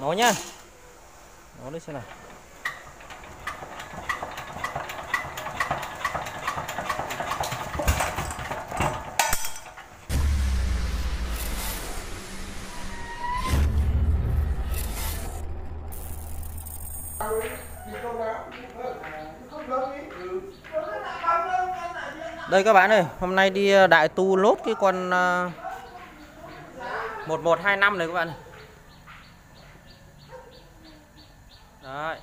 nó nhá nó đi xem nào Đây các bạn ơi, hôm nay đi ờ, đại tu lốt cái con ờ, 1125 này các bạn. Đấy.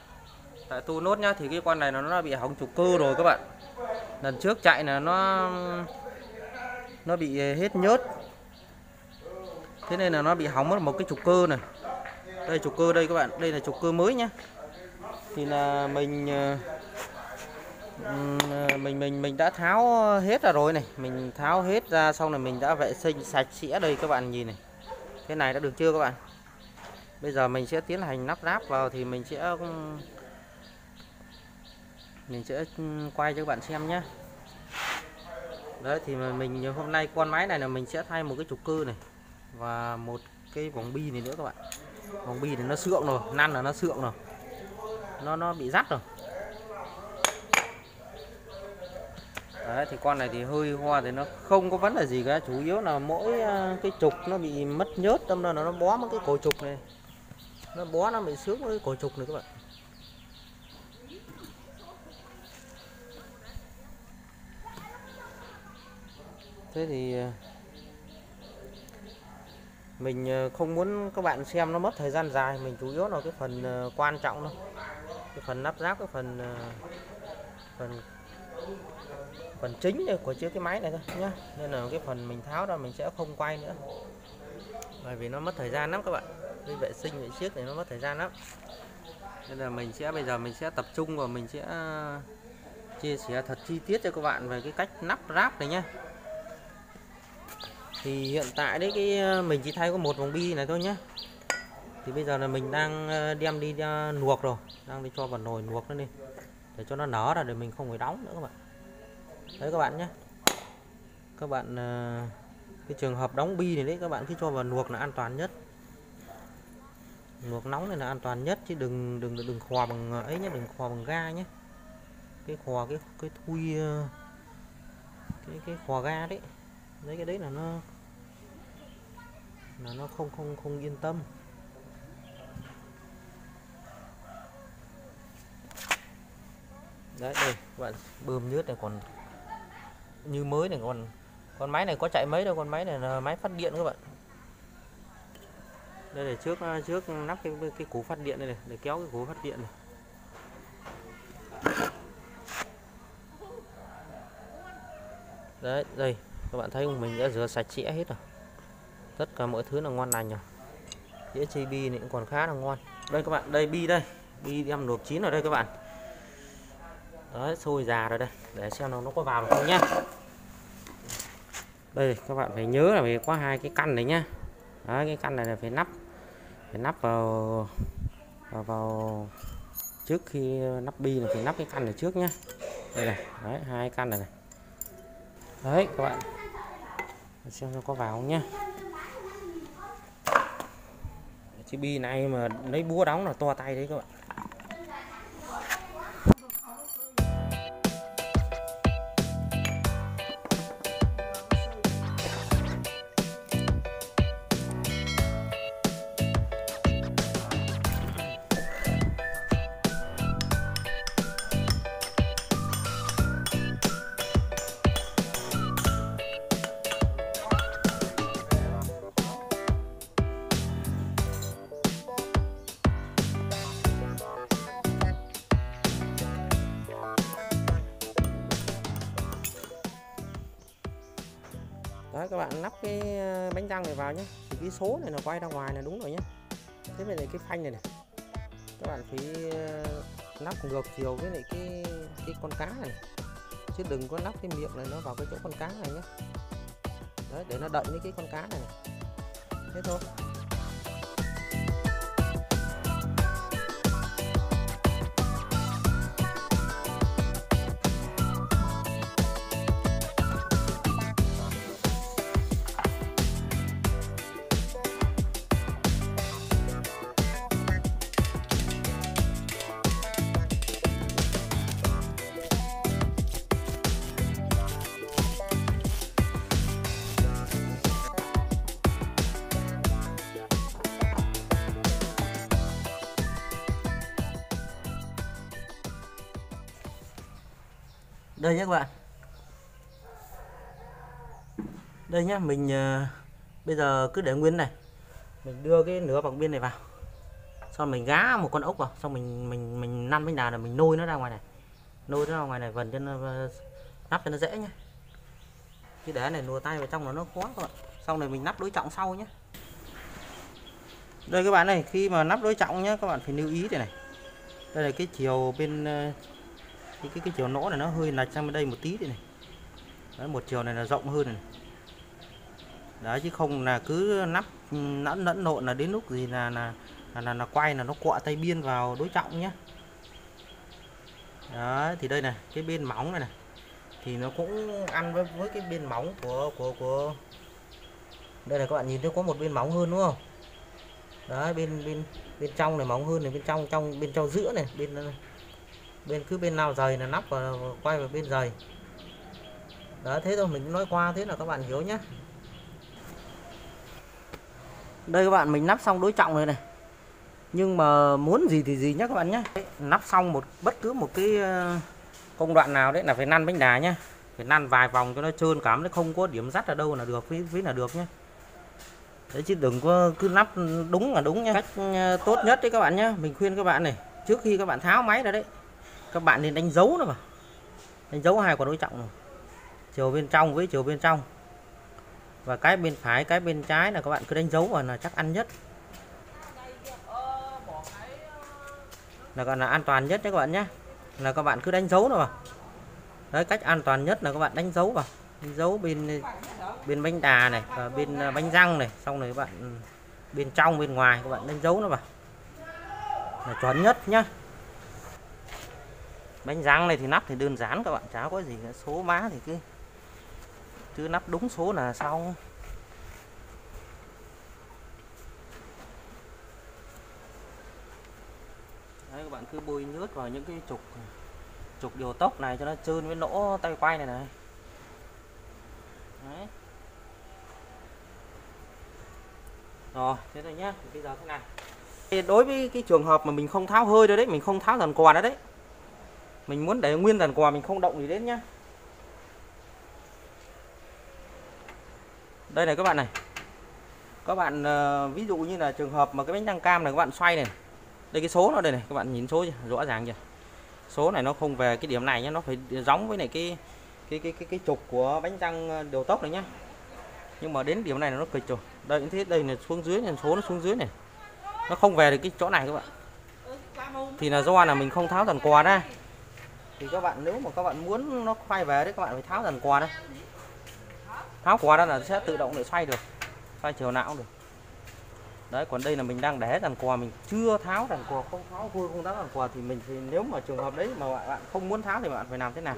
Tại tu nốt nhá thì cái con này nó nó bị hỏng trục cơ rồi các bạn. Lần trước chạy là nó nó bị hết nhớt. Thế nên là nó bị hỏng mất một cái trục cơ này. Đây trục cơ đây các bạn, đây là trục cơ mới nhá. Thì là mình ờ, ờ, mình mình mình đã tháo hết ra rồi này mình tháo hết ra xong là mình đã vệ sinh sạch sẽ đây các bạn nhìn này cái này đã được chưa các bạn bây giờ mình sẽ tiến hành lắp ráp vào thì mình sẽ mình sẽ quay cho các bạn xem nhé. Đấy thì mình hôm nay con máy này là mình sẽ thay một cái trục cơ này và một cái vòng bi này nữa các bạn. Vòng bi thì nó sượng rồi năn là nó sượng rồi. Nó nó bị rắt rồi. Đấy, thì con này thì hơi hoa thì nó không có vấn đề gì cả. Chủ yếu là mỗi à, cái trục nó bị mất nhớt tâm ra nó bó mất cái cổ trục này nó bó nó bị sướng với cổ trục này các bạn. Thế thì ờ, mình ờ, không muốn các bạn xem nó mất thời gian dài, mình chủ yếu là cái phần ờ, quan trọng thôi. Cái phần lắp ráp, cái phần phần phần chính của chiếc cái máy này thôi nhá. Nên là cái phần mình tháo ra mình sẽ không quay nữa. Bởi vì nó mất thời gian lắm các bạn đi vệ sinh vệ chiếc này nó mất thời gian lắm. Nên là mình sẽ, bây giờ mình sẽ tập trung và mình sẽ à, chia sẻ thật chi tiết cho các bạn về cái cách nắp ráp này nhá. Thì hiện tại đấy, cái à, mình chỉ thay có một vòng bi này thôi nhá. Thì bây giờ là mình đang à, đem đi nuộc rồi, đang đi cho vào nồi nuộc nó đi, để cho nó nở ra để mình không phải đóng nữa các bạn. Đấy các bạn nhé các bạn cái trường hợp đóng bi này đấy, các bạn cứ cho vào luộc là an toàn nhất luộc nóng này là an toàn nhất chứ đừng đừng đừng khò bằng ờ, ấy nhé đừng khò bằng ga nhé cái khò, cái cái thui ờ, cái cái khò ga đấy đấy cái đấy là nó là nó không không không yên tâm. Đấy, đây các bạn bơm nhớt này còn, như mới này còn, con máy này có chạy mấy đâu, con máy này là máy phát điện các bạn đây để trước trước nắp cái cái củ phát điện đây này để kéo cái củ phát điện này. Đấy đây các bạn thấy mình đã rửa sạch sẽ hết rồi. Tất cả mọi thứ là ngon lành rồi. Đĩa chi bi này cũng còn khá là ngon. Đây các bạn đây bi đây. Bi đem luộc chín rồi đây các bạn. Đấy sôi già rồi đây. Để xem nó nó có vào được không nhá. Đây các bạn phải nhớ là phải có hai cái căn này nhá. Đấy, cái căn này là phải nắp phải nắp vào vào, vào trước khi nắp bi là phải nắp cái căn này trước nhá. Đây này đấy hai căn này này. Đấy các bạn. Xem nó có vào không nhá. Chiếc bi này mà lấy búa đóng là to tay đấy các bạn. Bạn lắp cái ờ, bánh răng này vào nhé thì cái số này nó quay ra ngoài là đúng rồi nhé thế về này cái phanh này này. Các bạn phải ờ, lắp ngược chiều với lại cái cái con cá này. Chứ đừng có lắp cái miệng này nó vào cái chỗ con cá này nhé đấy, để nó đận với cái con cá này. Thế thôi. Đây nhé các bạn. Đây nhá mình uh, bây giờ cứ để nguyên này. Mình đưa cái nửa bằng biên này vào. Xong mình gá một con ốc vào xong mình mình mình năn bánh đà là mình nôi nó ra ngoài này. Nôi nó ra ngoài này vần cho nó ờ, nắp cho nó dễ nhé. Chứ để này lùa tay vào trong nó nó khó các bạn. Xong này mình nắp đối trọng sau nhé. Đây các bạn này khi mà nắp đối trọng nhé các bạn phải lưu ý đây này. Đây là cái chiều bên ờ, cái cái, cái chiều nỗ này nó hơi lệch sang bên đây một tí đây này. Đấy, một chiều này là rộng hơn này đấy chứ không là cứ nắp nẫn nẫn nộn là đến lúc gì là là là, là, là quay là nó quạ tay biên vào đối trọng nhé đấy thì đây này cái bên móng này này thì nó cũng ăn với, với cái bên móng của của của đây là các bạn nhìn thấy có một bên móng hơn đúng không? Đấy bên bên bên trong này móng hơn này bên trong trong bên trong giữa này bên bên, cứ bên nào dày là nắp và quay vào bên dày đó, thế thôi, mình nói qua thế là các bạn hiểu nhé đây các bạn, mình nắp xong đối trọng rồi này. Nhưng mà muốn gì thì gì nhé các bạn nhé nắp xong một, bất cứ một cái ờ, công đoạn nào đấy là phải năn bánh đà nhé phải năn vài vòng cho nó trơn cảm nó không có điểm dắt ở đâu là được với phí là được nhé đấy, chứ đừng có cứ nắp đúng là đúng nha cách ờ, tốt nhất đấy các bạn nhé mình khuyên các bạn này, trước khi các bạn tháo máy ra đấy các bạn nên đánh dấu nó vào đánh dấu hai quả đối trọng này chiều bên trong với chiều bên trong. Và cái bên phải, cái bên trái là các bạn cứ đánh dấu vào là chắc ăn nhất. Là gọi là an toàn nhất đấy các bạn nhé. Là các bạn cứ đánh dấu nó vào. Đấy, cách an toàn nhất là các bạn đánh dấu vào. Đánh dấu bên bên bánh đà này và bên à, bánh răng này. Xong rồi các bạn ừ, bên trong, bên ngoài các bạn đánh dấu nó vào. Là chuẩn nhất nhá bánh răng này thì nắp thì đơn giản các bạn cháu có gì cả số má thì cứ cứ nắp đúng số là xong. Đấy, các bạn cứ bôi nước vào những cái trục trục điều tốc này cho nó trơn với nỗ tay quay này này. Đấy. rồi thế rồi nhá bây giờ thế này. Đối với cái trường hợp mà mình không tháo hơi rồi đấy mình không tháo dàn quà đấy mình muốn để nguyên đàn quà mình không động gì đến nhá. Đây này các bạn này. Các bạn ờ, ví dụ như là trường hợp mà cái bánh răng cam này các bạn xoay này. Đây cái số nó đây này, các bạn nhìn số chưa? rõ ràng chưa? Số này nó không về cái điểm này nhé nó phải giống với này cái cái cái cái cái trục của bánh răng ờ, điều tốc này nhá. Nhưng mà đến điểm này nó kịch rồi. Đây cũng thế đây là xuống dưới này, số nó xuống dưới này. Nó không về được cái chỗ này các bạn. Thì là do là mình không tháo toàn quà ra thì các bạn nếu mà các bạn muốn nó quay về đấy các bạn phải tháo dần quạt đấy tháo quạt ra là sẽ tự động để xoay được xoay chiều não được. Đấy còn đây là mình đang để dàn quà mình chưa tháo dàn quà không tháo vui không tháo dàn quà thì mình thì nếu mà trường hợp đấy mà bạn không muốn tháo thì bạn phải làm thế nào?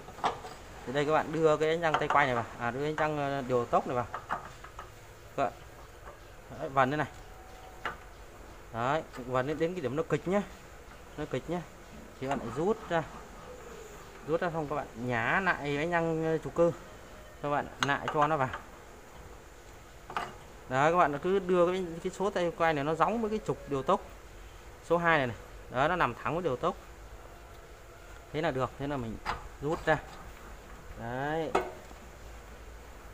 Thì đây các bạn đưa cái đánh răng tay quay này vào. À đưa đánh răng ờ, điều tốc này vào. Đấy, vần thế này. Đấy vần đến, đến cái điểm nó kịch nhá. Nó kịch nhá. Thì bạn lại rút ra rút ra xong các bạn. Nhá lại bánh răng ờ, chủ cơ. Các bạn lại cho nó vào. Đó các bạn cứ đưa cái, cái số tay quay này nó giống với cái trục điều tốc. Số 2 này này. Đó nó nằm thẳng với điều tốc. Thế là được thế là mình rút ra. Đấy.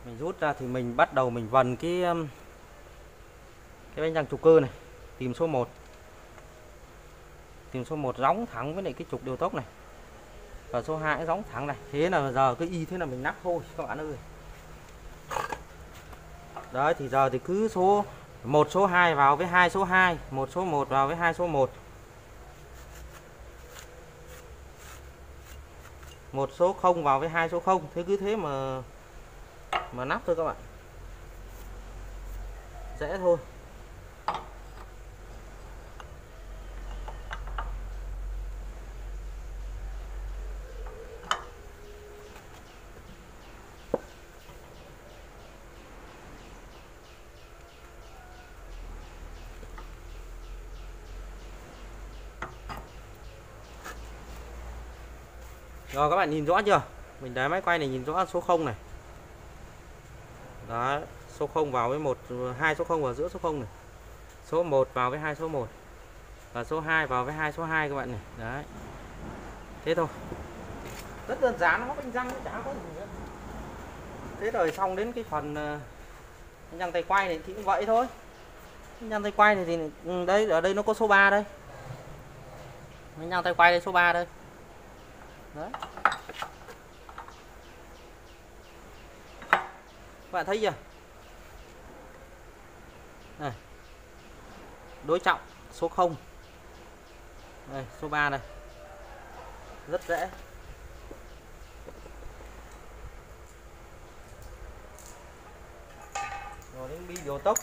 Mình rút ra thì mình bắt đầu mình vần cái cái bánh răng trục cơ này. Tìm số 1 tìm số 1 giống thẳng với lại cái trục điều tốc này và số 2 giống thẳng này. Thế là giờ cứ y thế là mình nắp thôi, các bạn ơi. Đấy, thì giờ thì cứ số một, số 2 vào với hai, số 2 một, số 1 vào với hai, số 1 một số 0 vào với hai, số 0 thế cứ thế mà mà nắp thôi các bạn. Dễ thôi. Rồi các bạn nhìn rõ chưa? Mình đá máy quay này nhìn rõ số 0 này. Đó, số 0 vào với một hai số 0 vào giữa số 0 này. Số 1 vào với hai số 1. Và số 2 vào với hai số 2 các bạn này. Đấy. Thế thôi. rất đơn giản nó bánh răng chả có gì nữa thế rồi xong đến cái phần ờ, bánh tay quay này thì cũng vậy thôi bánh tay quay này thì ừ, đây ở đây nó có số 3 đây bánh tay quay đây số 3 đây đấy. Các bạn thấy chưa? Này. Đối trọng, số 0 đây, số 3 này. Rất dễ. Rồi, đến bi điều tốc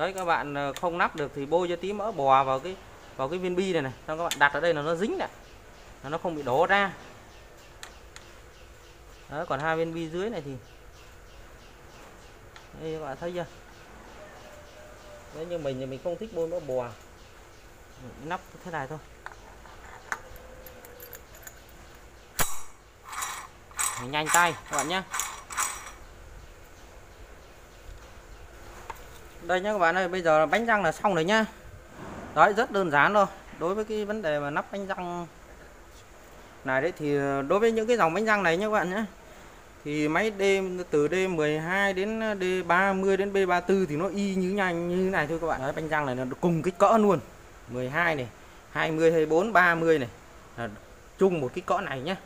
đấy các bạn ờ, không nắp được thì bôi cho tí mỡ bò vào cái vào cái viên bi này này. Xong các bạn đặt ở đây là nó dính này nó không bị đổ ra. Đó, còn hai viên bi dưới này thì đây các bạn thấy chưa? Đấy như mình thì mình không thích bôi mỡ bò. Nắp thế này thôi. Mình nhanh tay các bạn nhé đây nhá các bạn ơi bây giờ bánh răng là xong rồi nhá. Đấy rất đơn giản thôi. Đối với cái vấn đề mà nắp bánh răng này đấy thì đối với những cái dòng bánh răng này nhé các bạn nhé thì máy D từ D12 đến D30 đến B34 thì nó y như nhanh như thế này thôi các bạn. Đấy, bánh răng này nó cùng kích cỡ luôn. 12 này 20 24 30 này. Là chung một cái cỡ này nhé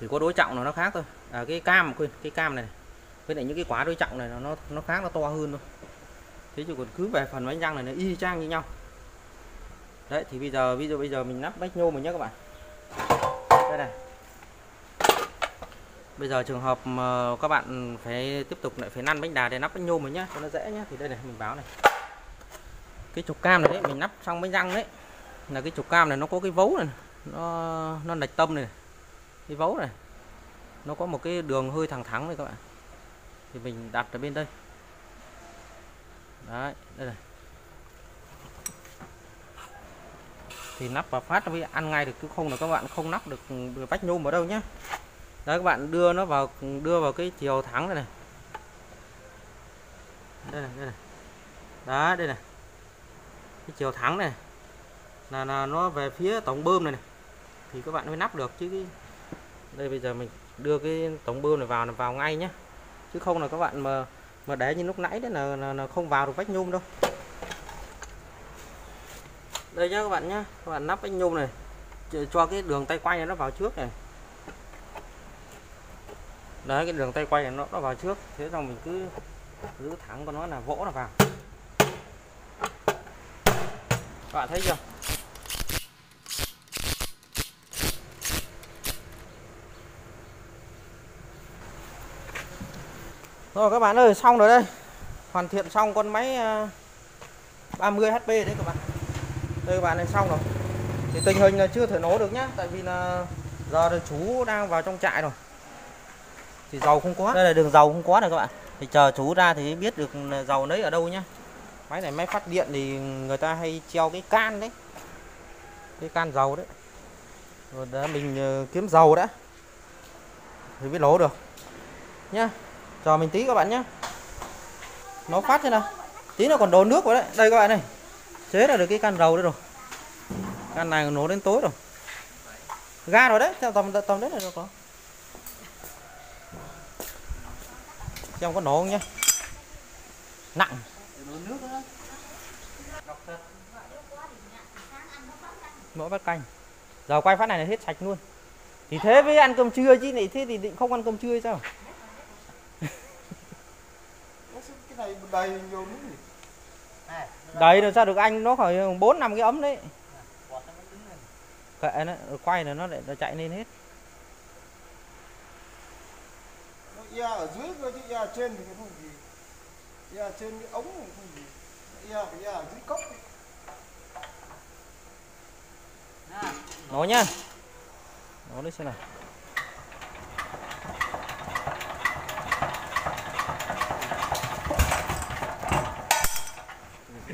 thì có đối trọng là nó khác thôi. À, cái cam quên cái cam này, này với lại những cái quả đối trọng này nó nó khác nó to hơn thôi. Thế chứ còn cứ về phần bánh răng này nó y chang như nhau. Đấy, thì bây giờ, ví dụ bây giờ mình lắp bách nhôm mình nhé các bạn. Đây này. Bây giờ trường hợp mà các bạn phải tiếp tục lại phải năn bánh đà để lắp bánh nhôm mình nhé cho nó dễ nhé thì đây này, mình báo này. Cái trục cam này đấy, mình lắp xong bánh răng đấy. Là cái trục cam này nó có cái vấu này nó nó lệch tâm này cái vấu này. Nó có một cái đường hơi thẳng thẳng này các bạn thì mình đặt ở bên đây. Đấy đây này. Thì nắp và phát mới ăn ngay được chứ không là các bạn không nắp được vách nhôm ở đâu nhé đấy các bạn đưa nó vào đưa vào cái chiều thẳng này này. Đây này đây này. Đó đây này. Cái chiều thẳng này. Là, là nó về phía tổng bơm này, này. Thì các bạn mới nắp được chứ cái... đây bây giờ mình đưa cái tổng bơm này vào là vào ngay nhé chứ không là các bạn mà mà để như lúc nãy đấy là, là, là không vào được vách nhôm đâu. Đây nhá các bạn nhá các bạn nắp vách nhôm này cho cái đường tay quay này nó vào trước này. Đấy cái đường tay quay này nó, nó vào trước thế xong mình cứ giữ thẳng của nó là vỗ nó vào. Các bạn thấy chưa? Rồi các bạn ơi, xong rồi đây. Hoàn thiện xong con máy 30 HP đấy các bạn. Đây các bạn này xong rồi. Thì tình hình là chưa thể nổ được nhá, tại vì là giờ là chú đang vào trong trại rồi. Thì dầu không có. Đây là đường dầu không có này các bạn. Thì chờ chú ra thì biết được dầu lấy ở đâu nhá. Máy này máy phát điện thì người ta hay treo cái can đấy. Cái can dầu đấy. Rồi để mình ờ, kiếm dầu đã. Thì biết nổ được. Nhá chờ mình tí các bạn nhé nó phát thế nào? Tí nó còn đổ nước vào đấy. Đây các bạn này chế là được cái can dầu đây rồi. Can này nổ đến tối rồi. Ga rồi đấy. Theo tầm tầm đấy là được rồi. Xem có nổ không nhé nặng. Mỗi bát canh. Giờ quay phát này là hết sạch luôn. Thì thế với ăn cơm trưa chứ này, thế thì định không ăn cơm trưa sao? Cái này đầy gì đầy rồi sao được anh? Nó khỏi bốn năm cái ấm đấy. Kệ nó quay là nó lại nó chạy lên hết. Nó ia ở dưới cơ chứ ia ở trên thì không gì. Ia ở trên cái ống thì không gì. Ia phải ia ở dưới cốc. Nó nhá. Nó đấy xem nào gãy tay Không phải, anh chơi kiểu đấy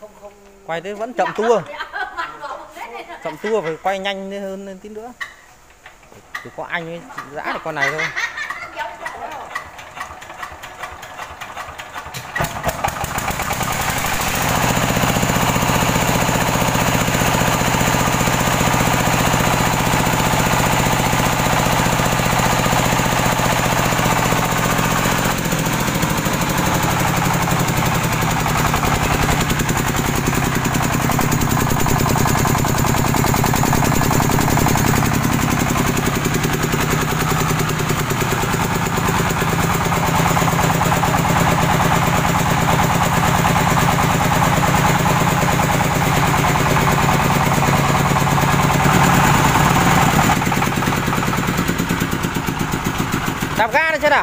không không quay thế vẫn chậm tua. Chậm tua phải quay nhanh hơn lên tí nữa. Chỉ có anh ấy dã được con này thôi जरा